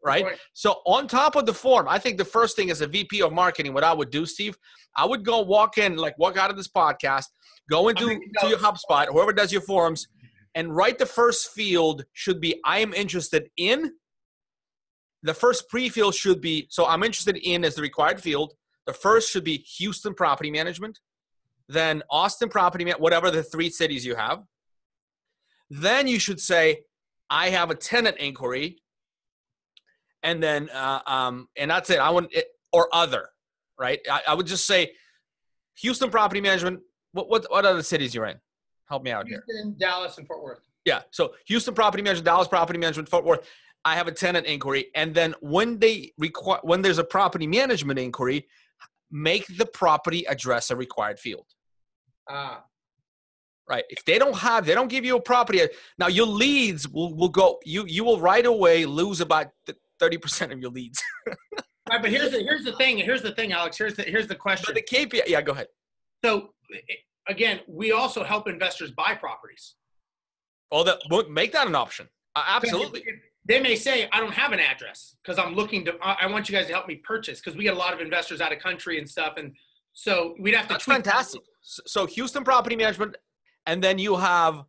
Speaker 1: right? So on top of the form, I think the first thing as a VP of marketing, what I would do, Steve, I would go walk in, like walk out of this podcast, go into to your. HubSpot, whoever does your forms, and write the first field should be I am interested in. The first pre-field should be so I'm interested in as the required field. The first should be Houston property management, then Austin property man, whatever the three cities you have. Then you should say, I have a tenant inquiry and then uh, um, and that's it. I want it or other, right? I, I would just say Houston property management. What what what other cities you're in? Help me out here.
Speaker 3: Houston, Dallas, and Fort Worth.
Speaker 1: Yeah. So Houston property management, Dallas property management, Fort Worth. I have a tenant inquiry, and then when they require when there's a property management inquiry, make the property address a required field.
Speaker 3: Ah,
Speaker 1: Right. If they don't have, they don't give you a property. Now your leads will, will go. You you will right away lose about thirty percent of your leads.
Speaker 3: right. But here's the here's the thing. Here's the thing, Alex. Here's the here's the question.
Speaker 1: But the KPI, yeah, go ahead.
Speaker 3: So again, we also help investors buy properties.
Speaker 1: Oh, that make that an option. Uh, absolutely.
Speaker 3: They may say, I don't have an address because I'm looking to, I want you guys to help me purchase because we get a lot of investors out of country and stuff. And so we'd have to
Speaker 1: That's fantastic. So so Houston property management, and then you have,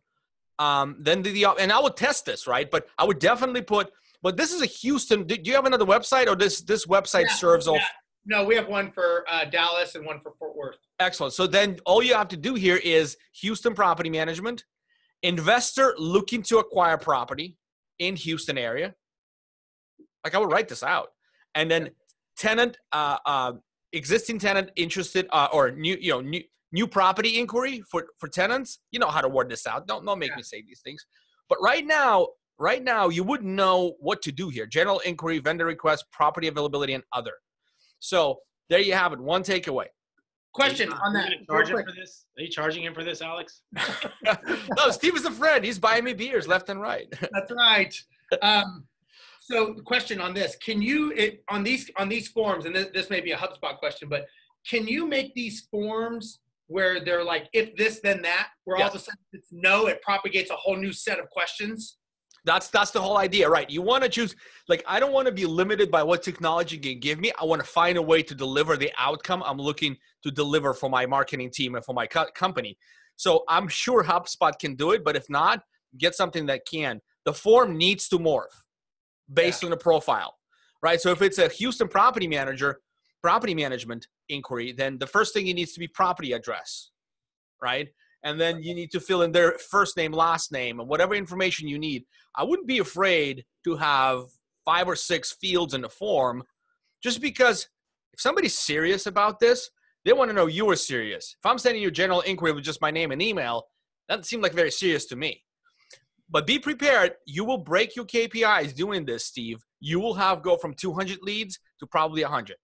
Speaker 1: um, then the, the and I would test this right, but I would definitely put. But this is a Houston. Do you have another website, or this this website
Speaker 3: Yeah,
Speaker 1: serves all?
Speaker 3: yeah. No, we have one for uh, Dallas and one for Fort Worth.
Speaker 1: Excellent. So then all you have to do here is Houston property management, investor looking to acquire property in Houston area. Like I would write this out, and then tenant, uh, uh, existing tenant interested uh, or new, you know, new new property inquiry for for tenants. You know how to word this out. Don't don't make
Speaker 3: Yeah.
Speaker 1: me say these things. But right now, right now, you wouldn't know what to do here. General inquiry, vendor request, property availability, and other. So there you have it. One takeaway.
Speaker 3: Question on
Speaker 2: Are
Speaker 3: that.
Speaker 2: you charge him for this? Are you charging him for this, Alex?
Speaker 1: no, Steve is a friend. He's buying me beers left and right.
Speaker 3: That's right. Um, so question on this, can you, it, on these, on these forms, and this, this may be a HubSpot question, but can you make these forms where they're like, if this, then that, where all of a sudden it's no, it propagates a whole new set of questions?
Speaker 1: That's that's the whole idea, right? You want to choose like I don't want to be limited by what technology can give me. I want to find a way to deliver the outcome I'm looking to deliver for my marketing team and for my co- company. So I'm sure HubSpot can do it, but if not, get something that can. The form needs to morph based on the profile, right? So if it's a Houston property manager, property management inquiry, then the first thing it needs to be property address, right? And then you need to fill in their first name, last name, and whatever information you need. I wouldn't be afraid to have five or six fields in the form just because if somebody's serious about this, they want to know you are serious. If I'm sending you a general inquiry with just my name and email, that doesn't seem like very serious to me. But be prepared. You will break your KPIs doing this, Steve. You will have go from 200 leads to probably 100.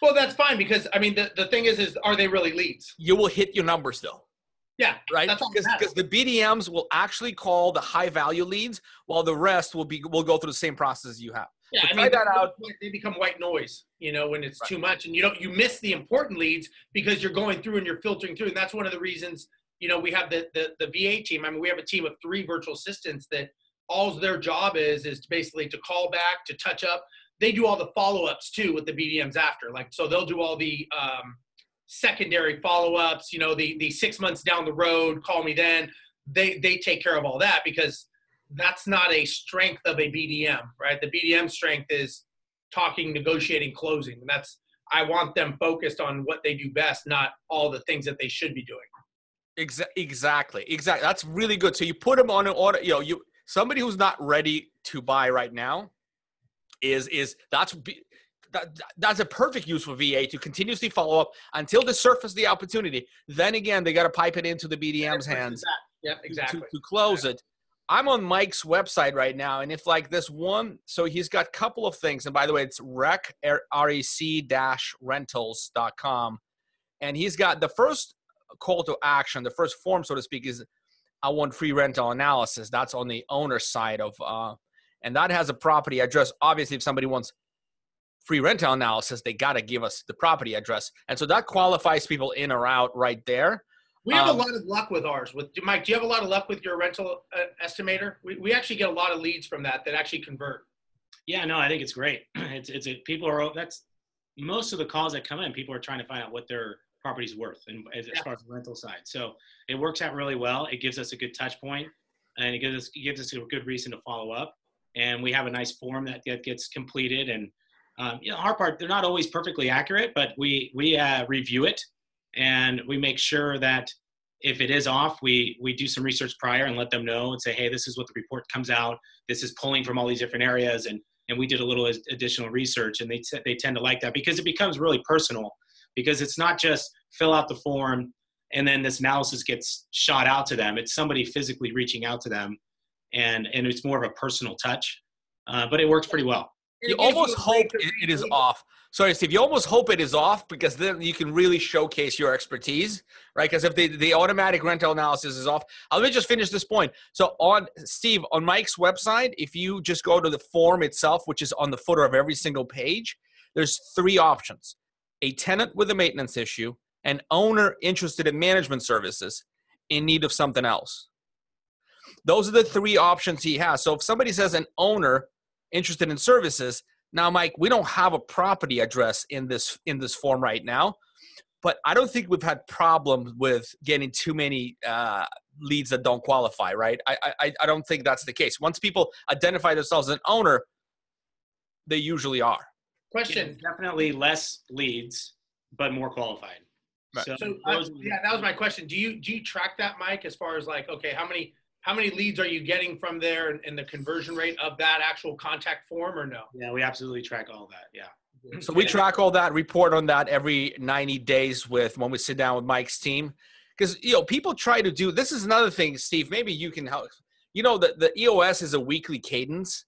Speaker 3: Well, that's fine because I mean the, the thing is is are they really leads?
Speaker 1: You will hit your numbers though.
Speaker 3: Yeah,
Speaker 1: right. Because the BDMs will actually call the high value leads, while the rest will be will go through the same process you have.
Speaker 3: Yeah, I mean, that out. They become white noise, you know, when it's right. too much, and you don't you miss the important leads because you're going through and you're filtering through, and that's one of the reasons. You know, we have the the, the VA team. I mean, we have a team of three virtual assistants that all their job is is basically to call back, to touch up. They do all the follow ups too with the BDMs after, like so they'll do all the um, secondary follow ups. You know, the the six months down the road, call me then. They they take care of all that because that's not a strength of a BDM, right? The BDM strength is talking, negotiating, closing. And that's I want them focused on what they do best, not all the things that they should be doing.
Speaker 1: Exactly, exactly. That's really good. So you put them on an order. You know, you somebody who's not ready to buy right now is is that's that, that's a perfect use for VA to continuously follow up until they surface the opportunity. Then again, they got to pipe it into the BDM's hands.
Speaker 3: Yeah, exactly.
Speaker 1: To, to close it. I'm on Mike's website right now, and if like this one, so he's got a couple of things. And by the way, it's rec rec dash rentals.com. And he's got the first call to action, the first form, so to speak, is I want free rental analysis. That's on the owner side of uh, and that has a property address. Obviously, if somebody wants free rental analysis, they got to give us the property address. And so that qualifies people in or out right there.
Speaker 3: We have um, a lot of luck with ours. With Mike, do you have a lot of luck with your rental uh, estimator? We, we actually get a lot of leads from that that actually convert.
Speaker 2: Yeah, no, I think it's great. It's it's a, people are that's most of the calls that come in. People are trying to find out what their property's worth, and as, yeah. as far as the rental side. So it works out really well. It gives us a good touch point, and it gives us it gives us a good reason to follow up. And we have a nice form that, that gets completed. And um, you know, our part they're not always perfectly accurate, but we we uh, review it and we make sure that if it is off, we we do some research prior and let them know and say, hey, this is what the report comes out. This is pulling from all these different areas, and and we did a little additional research, and they t- they tend to like that because it becomes really personal. Because it's not just fill out the form and then this analysis gets shot out to them. It's somebody physically reaching out to them, and and it's more of a personal touch. Uh, but it works pretty well.
Speaker 1: You almost hope it is off sorry, Steve, you almost hope it is off because then you can really showcase your expertise, right? Because if the, the automatic rental analysis is off, let me just finish this point. So on Steve, on Mike's website, if you just go to the form itself, which is on the footer of every single page, there's three options. A tenant with a maintenance issue, an owner interested in management services in need of something else. Those are the three options he has. So if somebody says an owner interested in services, now, Mike, we don't have a property address in this in this form right now, but I don't think we've had problems with getting too many uh, leads that don't qualify. Right? I, I I don't think that's the case. Once people identify themselves as an owner, they usually are.
Speaker 3: Question:
Speaker 2: yeah, Definitely less leads, but more qualified.
Speaker 3: Right. So, so uh, yeah, that was my question. Do you do you track that, Mike? As far as like, okay, how many how many leads are you getting from there and, and, the conversion rate of that actual contact form or no?
Speaker 2: Yeah, we absolutely track all that. Yeah.
Speaker 1: So we track all that, report on that every 90 days with when we sit down with Mike's team. Because you know, people try to do this is another thing, Steve. Maybe you can help. You know, the, the EOS is a weekly cadence.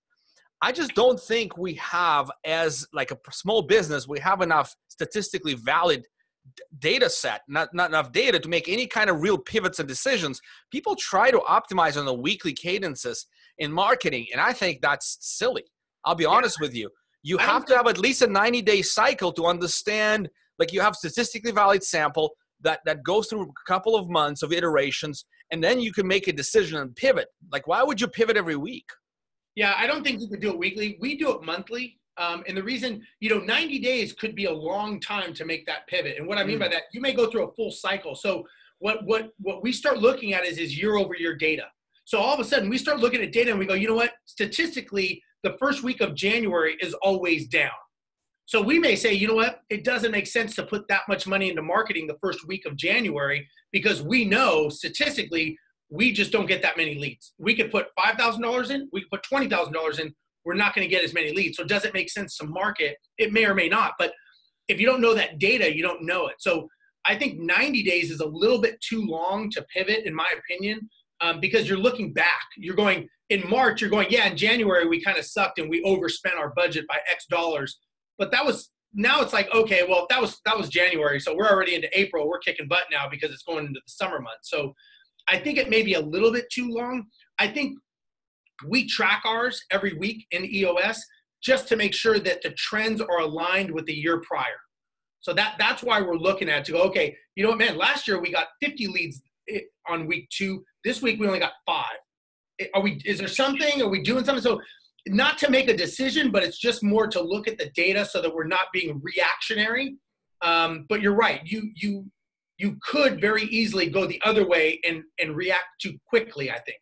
Speaker 1: I just don't think we have, as like a small business, we have enough statistically valid data set, not, not enough data to make any kind of real pivots and decisions. People try to optimize on the weekly cadences in marketing, and I think that's silly. I'll be honest with you. You have to have at least a 90 day cycle to understand, like you have statistically valid sample that, that goes through a couple of months of iterations, and then you can make a decision and pivot. Like, why would you pivot every week?
Speaker 3: Yeah, I don't think you could do it weekly. We do it monthly um, and the reason, you know, 90 days could be a long time to make that pivot. And what I mean mm. by that, you may go through a full cycle. So what what what we start looking at is is year over year data. So all of a sudden we start looking at data and we go, you know what? Statistically, the first week of January is always down. So we may say, you know what, it doesn't make sense to put that much money into marketing the first week of January because we know statistically we just don't get that many leads. We could put $5,000 in, we could put $20,000 in, we're not going to get as many leads. So it does it make sense to market? It may or may not, but if you don't know that data, you don't know it. So I think 90 days is a little bit too long to pivot, in my opinion, um, because you're looking back. You're going in March, you're going, yeah, in January we kind of sucked and we overspent our budget by X dollars. But that was now it's like, okay, well, that was that was January, so we're already into April. We're kicking butt now because it's going into the summer months. So I think it may be a little bit too long. I think we track ours every week in EOS just to make sure that the trends are aligned with the year prior. So that that's why we're looking at to go, okay, you know what, man, last year we got 50 leads eh, on week two. This week we only got five. Eh, are we is there something? Are we doing something? So not to make a decision, but it's just more to look at the data so that we're not being reactionary. Um, but you're right. You you you could very easily go the other way and and react too quickly. I think.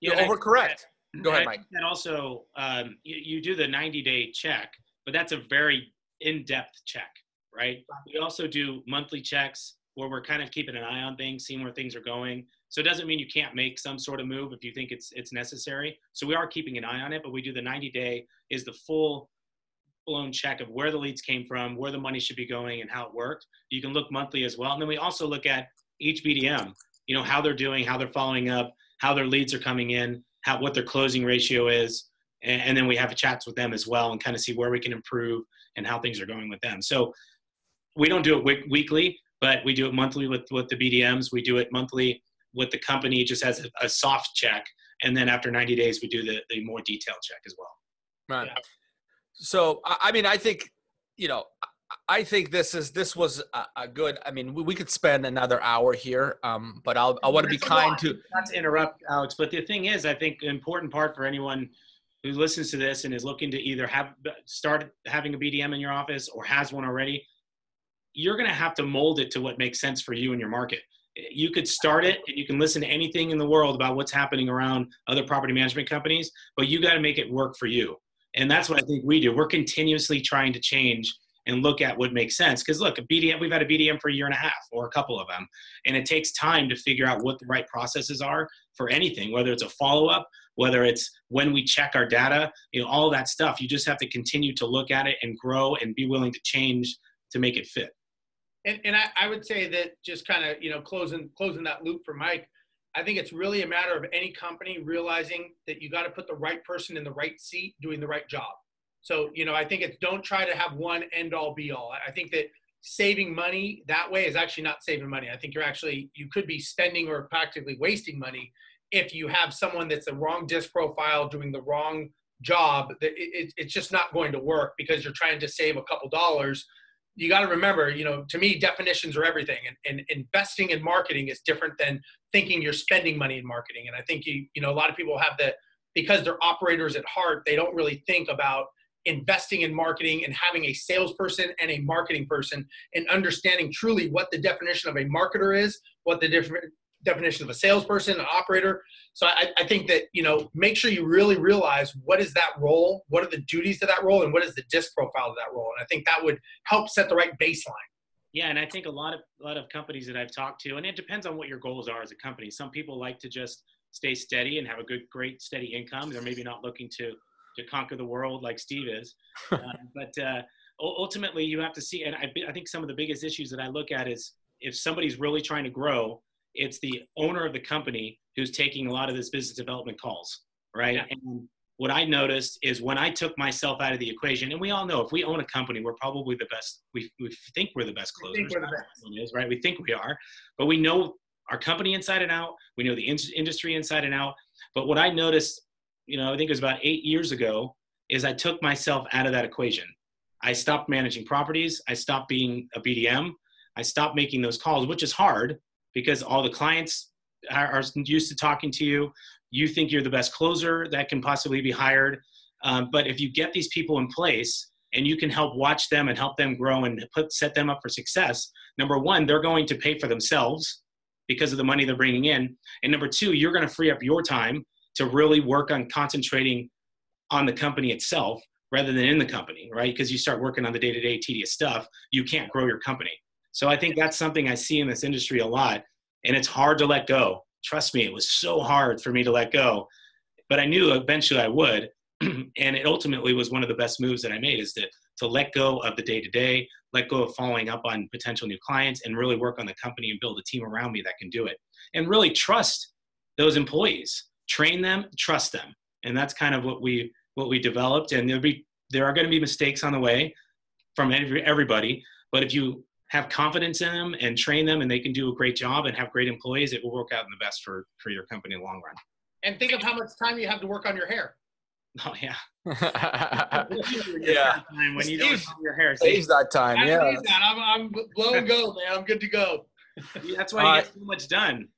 Speaker 1: You're overcorrect. Go ahead, Mike.
Speaker 2: And also, um, you, you do the 90 day check, but that's a very in depth check, right? We also do monthly checks where we're kind of keeping an eye on things, seeing where things are going. So it doesn't mean you can't make some sort of move if you think it's it's necessary. So we are keeping an eye on it, but we do the 90 day is the full blown check of where the leads came from, where the money should be going, and how it worked. You can look monthly as well, and then we also look at each BDM. You know how they're doing, how they're following up, how their leads are coming in, how what their closing ratio is, and, and then we have a chats with them as well, and kind of see where we can improve and how things are going with them. So we don't do it weekly, but we do it monthly with with the BDMs. We do it monthly with the company just as a, a soft check, and then after 90 days, we do the the more detailed check as well.
Speaker 1: Right. Yeah. So I mean, I think you know, I think this is this was a, a good. I mean, we, we, could spend another hour here, um, but I'll I want to be kind to
Speaker 2: not to interrupt, Alex. But the thing is, I think an important part for anyone who listens to this and is looking to either have start having a BDM in your office or has one already, you're going to have to mold it to what makes sense for you and your market. You could start it and you can listen to anything in the world about what's happening around other property management companies, but you got to make it work for you. And that's what I think we do. We're continuously trying to change and look at what makes sense. Because look, a BDM, we've had a BDM for a year and a half or a couple of them, and it takes time to figure out what the right processes are for anything, whether it's a follow up, whether it's when we check our data, you know, all that stuff. You just have to continue to look at it and grow and be willing to change to make it fit.
Speaker 3: And, and I, I would say that just kind of you know closing closing that loop for Mike. I think it's really a matter of any company realizing that you got to put the right person in the right seat doing the right job. So, you know, I think it's don't try to have one end all be all. I think that saving money that way is actually not saving money. I think you're actually, you could be spending or practically wasting money if you have someone that's the wrong disc profile doing the wrong job. That it, it's just not going to work because you're trying to save a couple dollars you got to remember, you know, to me, definitions are everything. And, and, investing in marketing is different than thinking you're spending money in marketing. And I think you, you know, a lot of people have the because they're operators at heart, they don't really think about investing in marketing and having a salesperson and a marketing person and understanding truly what the definition of a marketer is, what the different definition of a salesperson, an operator. So I, I, think that you know, make sure you really realize what is that role, what are the duties to that role, and what is the disc profile of that role. And I think that would help set the right baseline.
Speaker 2: Yeah, and I think a lot of a lot of companies that I've talked to, and it depends on what your goals are as a company. Some people like to just stay steady and have a good, great, steady income. They're maybe not looking to to conquer the world like Steve is, uh, but uh, ultimately you have to see. And I, I think some of the biggest issues that I look at is if somebody's really trying to grow it's the owner of the company who's taking a lot of this business development calls, right? Yeah. And what I noticed is when I took myself out of the equation, and we all know if we own a company, we're probably the best. We, we think we're the best closers. We think we're the best. Is, right? We think we are, but we know our company inside and out. We know the in- industry inside and out. But what I noticed, you know, I think it was about eight years ago, is I took myself out of that equation. I stopped managing properties. I stopped being a BDM. I stopped making those calls, which is hard because all the clients are, used to talking to you. You think you're the best closer that can possibly be hired. Um, but if you get these people in place and you can help watch them and help them grow and put, set them up for success, number one, they're going to pay for themselves because of the money they're bringing in. And number two, you're going to free up your time to really work on concentrating on the company itself rather than in the company, right? Because you start working on the day-to-day tedious stuff, you can't grow your company. So I think that's something I see in this industry a lot, and it's hard to let go. Trust me, it was so hard for me to let go, but I knew eventually I would, and it ultimately was one of the best moves that I made is to to let go of the day-to-day, let go of following up on potential new clients, and really work on the company and build a team around me that can do it, and really trust those employees, train them, trust them, and that's kind of what we what we developed. And there'll be there are going to be mistakes on the way from every, everybody, but if you have confidence in them and train them and they can do a great job and have great employees, it will work out in the best for, for your company in the long run.
Speaker 3: And think of how much time you have to work on your hair.
Speaker 2: Oh yeah.
Speaker 1: yeah.
Speaker 2: When you don't have your hair.
Speaker 1: Saves that time. Yeah.
Speaker 3: that. I'm, I'm blow and go, man. I'm good to go.
Speaker 2: That's why you
Speaker 1: Uh,
Speaker 2: get so much done.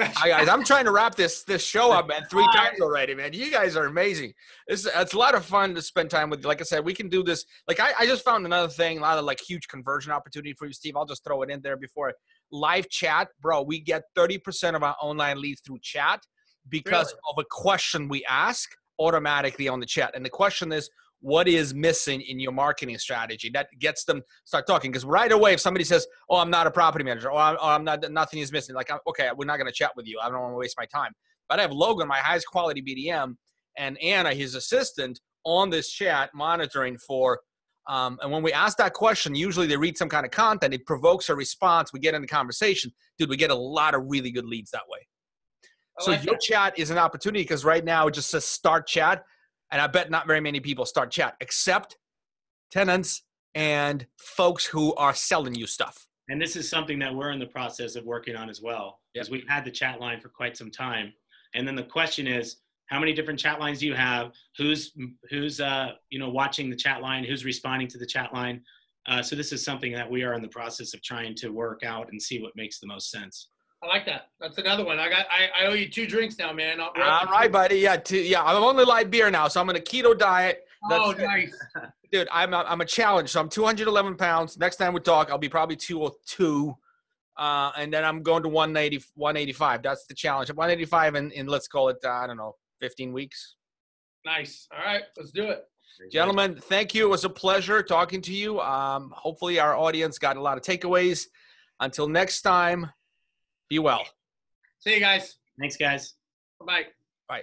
Speaker 1: Hi guys, I'm trying to wrap this this show up, man. Three times already, man. You guys are amazing. It's it's a lot of fun to spend time with. Like I said, we can do this. Like I, I just found another thing, a lot of like huge conversion opportunity for you, Steve. I'll just throw it in there before live chat, bro. We get 30% of our online leads through chat because
Speaker 3: Really?
Speaker 1: of a question we ask automatically on the chat. And the question is, what is missing in your marketing strategy? That gets them start talking because right away if somebody says oh i'm not a property manager or i'm, or I'm not nothing is missing like okay we're not going to chat with you. I don't want to waste my time. But i have logan my highest quality bdm and anna his assistant on this chat monitoring for um, and when we ask that question usually they read some kind of content it provokes a response we get in the conversation. Dude we get a lot of really good leads that way. So
Speaker 3: like
Speaker 1: your
Speaker 3: that.
Speaker 1: chat is an opportunity because right now it just says start chat, and I bet not very many people start chat except tenants and folks who are selling you stuff.
Speaker 2: And this is something that we're in the process of working on as well, because we've had the chat line for quite some time. And then the question is, how many different chat lines do you have? Who's who's uh, you know watching the chat line? Who's responding to the chat line? Uh, so this is something that we are in the process of trying to work out and see what makes the most sense.
Speaker 3: I like that. That's another one. I got. I, I owe you two drinks now, man. I'll-
Speaker 1: All right, buddy. Yeah, t- yeah. I'm only light beer now, so I'm on a keto diet.
Speaker 3: Oh,
Speaker 1: That's it.
Speaker 3: nice.
Speaker 1: dude i'm a, i'm a challenge so i'm 211 pounds next time we talk i'll be probably 202 uh, and then i'm going to 180 185 that's the challenge 185 in, in let's call it uh, i don't know 15 weeks
Speaker 3: Nice. All right, let's do it.
Speaker 1: gentlemen thank you it was a pleasure talking to you um, hopefully our audience got a lot of takeaways until next time be well
Speaker 3: See you guys.
Speaker 2: Thanks, guys.
Speaker 3: Bye.
Speaker 1: bye